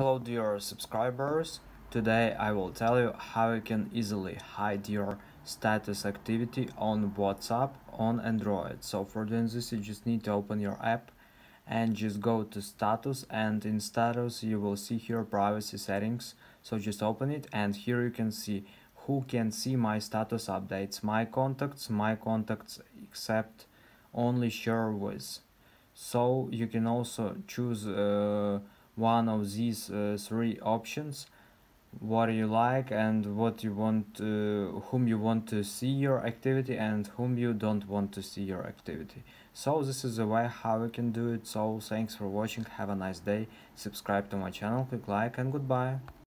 Hello dear subscribers, today I will tell you how you can easily hide your status activity on WhatsApp on Android. So for doing this you just need to open your app and just go to status and in status you will see here privacy settings. So just open it and here you can see who can see my status updates, my contacts, my contacts except only share with. So you can also choose uh, one of these uh, three options what you like and what you want uh, whom you want to see your activity and whom you don't want to see your activity. So this is the way how you can do it. So thanks for watching. Have a nice day. Subscribe to my channel. Click like and goodbye